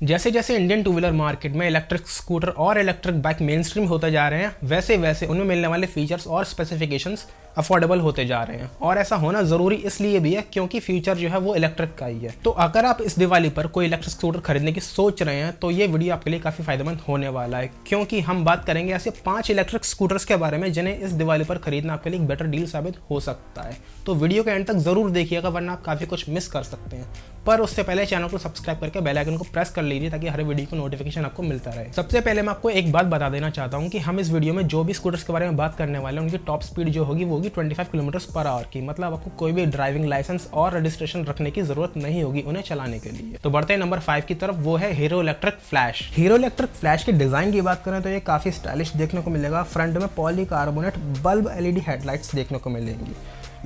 जैसे जैसे Indian two wheeler market में इलेक्ट्रिक स्कूटर और इलेक्ट्रिक बाइक मेन स्ट्रीम होते जा रहे हैं वैसे वैसे उनमें मिलने वाले फीचर्स और स्पेसिफिकेशंस अफोर्डेबल होते जा रहे हैं। और ऐसा होना ज़रूरी इसलिए भी है क्योंकि फ्यूचर जो है वो इलेक्ट्रिक का ही है। तो अगर आप इस दिवाली पर कोई इलेक्ट्रिक स्कूटर खरीदने की सोच रहे हैं तो ये वीडियो आपके लिए काफ़ी फ़ायदेमंद होने वाला है। क्योंकि हम बात करेंगे ऐसे पाँच इलेक्ट्रिक स्कूटर्स के बारे में, जिन्हें इस दिवाली पर खरीदना आपके लिए एक बेटर डील साबित हो सकता है। तो वीडियो के एंड तक ज़रूर देखिएगा, वरना आप काफ़ी कुछ मिस कर सकते हैं। पर उससे पहले चैनल को सब्सक्राइब करके बेलाइकन को प्रेस कर लीजिए ताकि हर वीडियो को नोटिफिकेशन आपको मिलता रहे। सबसे पहले मैं आपको एक बात बता देना चाहता हूँ कि हम इस वीडियो में जो भी स्कूटर्स के बारे में बात करने वाले हैं, उनकी टॉप स्पीड जो होगी, वो होगी 25 किलोमीटर पर आवर की। मतलब आपको कोई भी ड्राइविंग लाइसेंस और रजिस्ट्रेशन रखने की ज़रूरत नहीं होगी उन्हें चलाने के लिए। तो बढ़ते हैं नंबर फाइव की तरफ़, वो है Hero Electric Flash Hero Electric Flash के डिज़ाइन की बात करें तो ये काफ़ी स्टाइलिश देखने को मिलेगा। फ्रंट में पॉलीकार्बोनेट बल्ब एलईडी हेडलाइट्स देखने को मिलेंगी।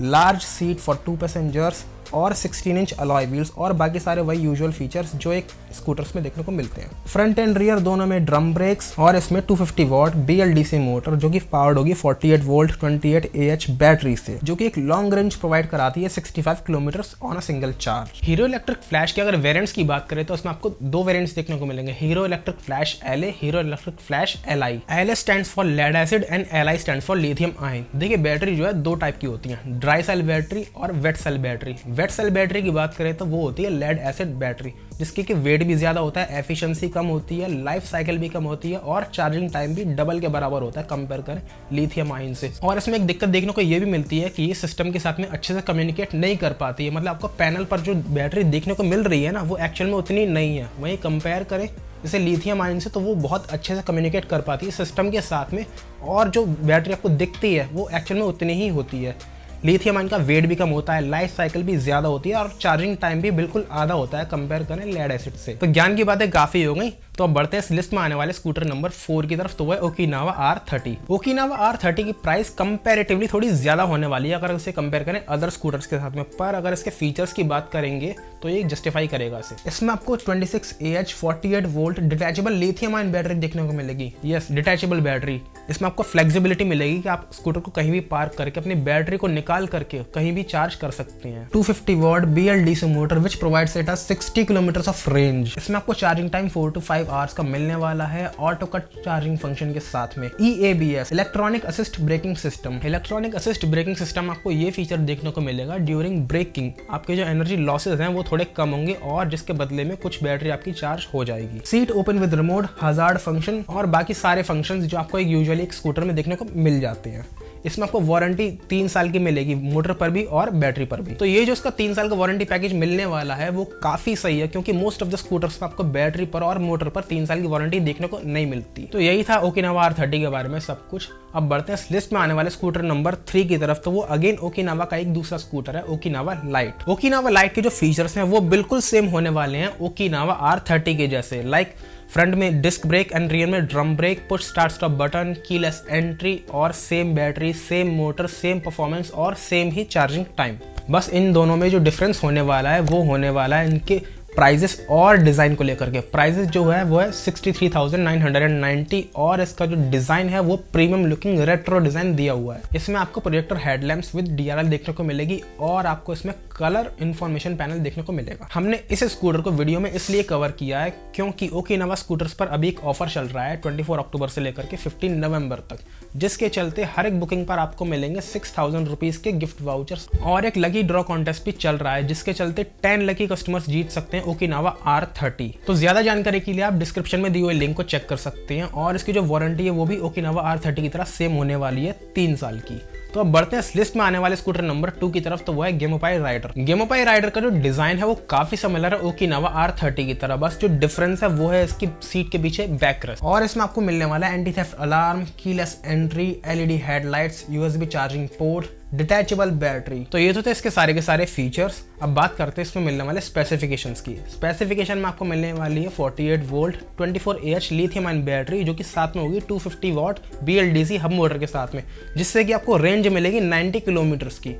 Large seat for two passengers और 16 इंच अलॉय व्हील्स और बाकी सारे वही यूजुअल फीचर्स जो एक स्कूटर्स में देखने को मिलते हैं। फ्रंट एंड रियर दोनों में ड्रम ब्रेक्स और इसमें 250 वॉट बीएलडीसी मोटर जो कि पावर्ड होगी 48 वोल्ट 28 एएच बैटरी से, जो कि एक लॉन्ग रेंज प्रोवाइड कराती है 65 kilometre on a single charge Hero Electric Flash के अगर वेरियंट्स की बात करें तो उसमें आपको दो वेरियंट्स देखने को मिलेंगे। Hero Electric Flash L A Hero Electric Flash L I L stand for lead acid and L I stand for lithium ion देखिए बैटरी जो है दो टाइप की होती है। ड्राई सेल बैटरी और wet cell battery wet cell battery की बात करें तो वो होती है लेड एसिड बैटरी, जिसकी कि वेट भी ज़्यादा होता है, एफिशिएंसी कम होती है, लाइफ साइकिल भी कम होती है और चार्जिंग टाइम भी डबल के बराबर होता है कंपेयर करें लिथियम आइन से। और इसमें एक दिक्कत देखने को ये भी मिलती है कि ये सिस्टम के साथ में अच्छे से कम्युनिकेट नहीं कर पाती है। मतलब आपको पैनल पर जो बैटरी देखने को मिल रही है ना, वो एक्चुअल में उतनी नहीं है। वहीं कंपेयर करें जैसे लिथियम आयन से तो वो बहुत अच्छे से कम्युनिकेट कर पाती है सिस्टम के साथ में और जो बैटरी आपको दिखती है, वो एक्चुअल में उतनी ही होती है। लिथियम आयन का वेट भी कम होता है लाइफ साइकिल भी ज़्यादा होती है और चार्जिंग टाइम भी बिल्कुल आधा होता है कंपेयर करें लेड एसिड से। तो ज्ञान की बातें काफ़ी हो गई तो अब बढ़ते हैं इस लिस्ट में आने वाले स्कूटर नंबर फोर की तरफ़ तो वो है Okinawa R thirty Okinawa R thirty की प्राइस कंपेरेटिवली थोड़ी ज़्यादा होने वाली है, अगर इसे कंपेयर करें अदर स्कूटर्स के साथ में। पर अगर इसके फीचर्स की बात करेंगे तो ये जस्टिफाई करेगा इसे। इसमें आपको 26 H 48 volt detachable lithium ion battery देखने को मिलेगी। यस डिटैचेबल बैटरी इसमें आपको फ्लेक्सिबिलिटी मिलेगी कि आप स्कूटर को कहीं भी पार्क करके अपनी बैटरी को निकाल करके कहीं भी चार्ज कर सकते हैं। 250 watt BLDC motor which provides it 60 kilometre of range इसमें आपको charging time four to five hours का मिलने वाला है ऑटो कट चार्जिंग फ़ंक्शन के साथ में। E A B S electronic assist braking system electronic assist braking system आपको ये फीचर देखने को मिलेगा ड्यूरिंग ब्रेकिंग आपके जो एनर्जी लॉसेज हैं वो थोड़े कम होंगे और जिसके बदले में कुछ बैटरी आपकी चार्ज हो जाएगी। सीट ओपन विद रिमोट हज़ार फ़ंक्शन और बाकी सारे फ़ंक्शन जो आपको एक यूजुअली एक स्कूटर में देखने को मिल जाते हैं। इसमें आपको वारंटी तीन साल की मिलेगी, मोटर पर भी और बैटरी पर भी। तो ये जो इसका तीन साल का वारंटी पैकेज मिलने वाला है, वो काफ़ी सही है, क्योंकि मोस्ट ऑफ़ द स्कूटर्स में आपको बैटरी पर और मोटर पर तीन साल की वारंटी देखने को नहीं मिलती। तो यही था ओकिनावा आर थर्टी के बारे में सब कुछ। अब बढ़ते हैं इस लिस्ट में आने वाले स्कूटर नंबर थ्री की तरफ़। तो वो अगेन ओकिनावा का एक दूसरा स्कूटर है, ओकिनावा लाइट ओकिनावा लाइट के जो फीचर्स हैं, वो बिल्कुल सेम होने वाले हैं ओकिनावा आर थर्टी के जैसे। लाइक फ्रंट में डिस्क ब्रेक एंड रियर में drum brake push start stop button keyless entry और same battery same motor same performance और सेम ही चार्जिंग टाइम बस इन दोनों में जो डिफरेंस होने वाला है, वो होने वाला है इनके प्राइजेस और डिज़ाइन को लेकर के। प्राइजेस जो है वो है 63,990 और इसका जो डिज़ाइन है वो प्रीमियम लुकिंग रेट्रो डिज़ाइन दिया हुआ है। इसमें आपको प्रोजेक्टर हेडलैम्प्स विद डीआरएल देखने को मिलेगी और आपको इसमें कलर इन्फॉर्मेशन पैनल देखने को मिलेगा। हमने इस स्कूटर को वीडियो में इसलिए कवर किया है क्योंकि ओके नवा स्कूटर्स पर अभी एक ऑफ़र चल रहा है ट्वेंटी अक्टूबर से लेकर के फिफ्टीन नवंबर तक जिसके चलते हर एक बुकिंग पर आपको मिलेंगे सिक्स थाउज़ेंड रुपीज़ के गिफ्ट वाउचर्स और एक लकी ड्रॉ कॉन्टेस्ट भी चल रहा है जिसके चलते टेन लकी कस्टमर्स जीत सकते हैं ओकिनावा आर थर्टी। तो ज़्यादा जानकारी के लिए आप डिस्क्रिप्शन में दिए हुए लिंक को चेक कर सकते हैं और इसकी जो वारंटी है, वो भी ओकिनावा आर थर्टी की तरह सेम होने वाली है तीन साल की। तो अब बढ़ते हैं, इस लिस्ट में आने वाले स्कूटर नंबर टू की तरफ़ तो वो है गेमोपाई राइडर गेमोपाई राइडर का जो डिज़ाइन है, वो काफ़ी सिमिलर है ओकी नवा आर थर्टी की तरह। बस जो डिफरेंस है, वो है इसकी सीट के पीछे बैक रेस्ट और इसमें आपको मिलने वाला है anti theft alarm keyless entry LED headlights USB charging port detachable battery तो ये तो थे इसके सारे के सारे फीचर्स अब बात करते हैं इसमें मिलने वाले स्पेसिफिकेशंस की. स्पेसिफिकेशन में आपको मिलने वाली है 48 volt 24 H lithium ion battery जो कि साथ में होगी 250 वॉट बी हब मोटर के साथ में, जिससे कि आपको रेंज मिलेगी 90 किलोमीटर्स की.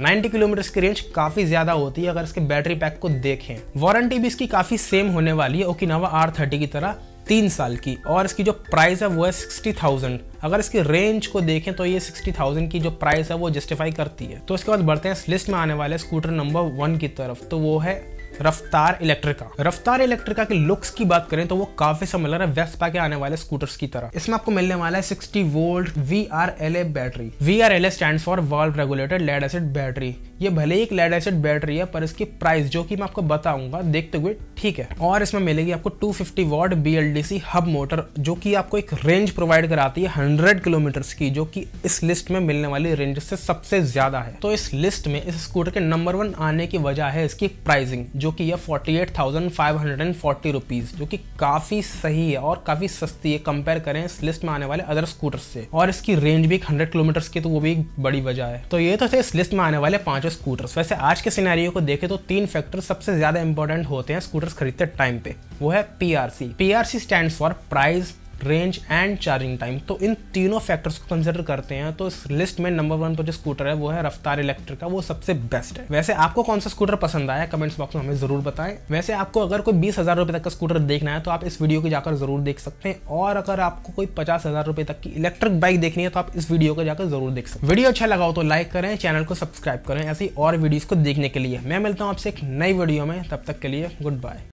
90 किलोमीटर की रेंज काफ़ी ज़्यादा होती है अगर इसके बैटरी पैक को देखें. वारंटी भी इसकी काफ़ी सेम होने वाली है, ओकिनावा आर थर्टी की तरह. तीन साल की, और इसकी जो प्राइस है वो है सिक्सटी थाउज़ेंड अगर इसकी रेंज को देखें तो ये सिक्सटी थाउज़ेंड की जो प्राइस है वो जस्टिफाई करती है। तो इसके बाद बढ़ते हैं, इस लिस्ट में आने वाले स्कूटर नंबर वन की तरफ़। तो वो है रफ्तार इलेक्ट्रिका। रफ्तार इलेक्ट्रिका के लुक्स की बात करें तो वो काफ़ी सिमिलर है वेस्पा के आने वाले स्कूटर्स की तरह। इसमें आपको मिलने वाला है 60 volt V R L A battery V R L A stand for world regulated lead acid battery ये भले ही एक लेड एसिड बैटरी है, पर इसकी प्राइस जो कि मैं आपको बताऊँगा, देखते हुए ठीक है। और इसमें मिलेगी आपको 250 fifty watt BLDC hub motor जो कि आपको एक रेंज प्रोवाइड कराती है 100 किलोमीटर की, जो कि इस लिस्ट में मिलने वाली रेंज से सबसे ज़्यादा है। तो इस लिस्ट में, इस स्कूटर के नंबर वन आने की वजह है इसकी प्राइसिंग जो कि है फोर्टी एट जो कि काफ़ी सही है और काफ़ी सस्ती है कंपेयर करें इस लिस्ट में आने वाले अदर स्कूटर से। और इसकी रेंज भी हंड्रेड किलोमीटर की तो वो भी एक बड़ी वजह है। तो ये तो थे इस लिस्ट में आने वाले पाँचों स्कूटर्स। वैसे आज के सिनेरियो को देखें तो तीन फैक्टर सबसे ज़्यादा इंपॉर्टेंट होते हैं स्कूटर्स खरीदते टाइम पे। वो है P R C P R C stand for price range and charging time तो इन तीनों फैक्टर्स को कंसिडर करते हैं तो इस लिस्ट में नंबर वन पर जो स्कूटर है, वो है रफ्तार इलेक्ट्रिक का, वो सबसे बेस्ट है। वैसे आपको कौन सा स्कूटर पसंद आया? कमेंट्स बॉक्स में हमें ज़रूर बताएँ। वैसे आपको अगर कोई बीस हज़ार रुपए तक का स्कूटर देखना है तो आप इस वीडियो को जाकर ज़रूर देख सकते हैं, और अगर आपको कोई पचास हज़ार रुपए तक की इलेक्ट्रिक बाइक देखनी है तो आप इस वीडियो को जाकर ज़रूर देख सकते हैं। वीडियो अच्छा लगा हो तो लाइक करें चैनल को सब्सक्राइब करें, ऐसी और वीडियोस को देखने के लिए। मैं मिलता हूँ आपसे एक नई वीडियो में, तब तक के लिए गुड बाय